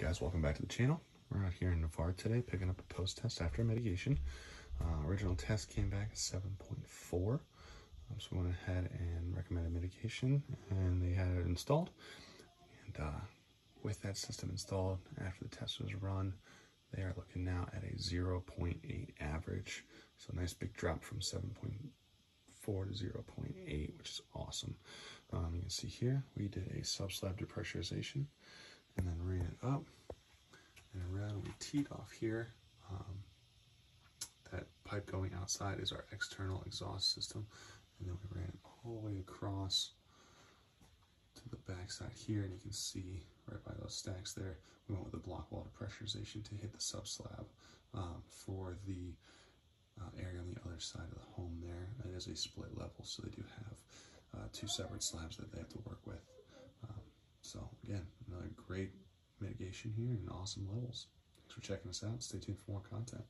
guys, welcome back to the channel. We're out here in Navarre today picking up a post test after mitigation. Uh, original test came back at 7.4. Um, so we went ahead and recommended mitigation and they had it installed. And uh, with that system installed, after the test was run, they are looking now at a 0.8 average. So a nice big drop from 7.4 to 0.8, which is awesome. Um, you can see here, we did a sub-slab depressurization and then ran it Off here. Um, that pipe going outside is our external exhaust system. And then we ran all the way across to the back side here. And you can see right by those stacks there, we went with the block wall depressurization to hit the sub slab um, for the uh, area on the other side of the home there. It is a split level, so they do have uh, two separate slabs that they have to work with. Um, so again, another great mitigation here and awesome levels. For checking us out. Stay tuned for more content.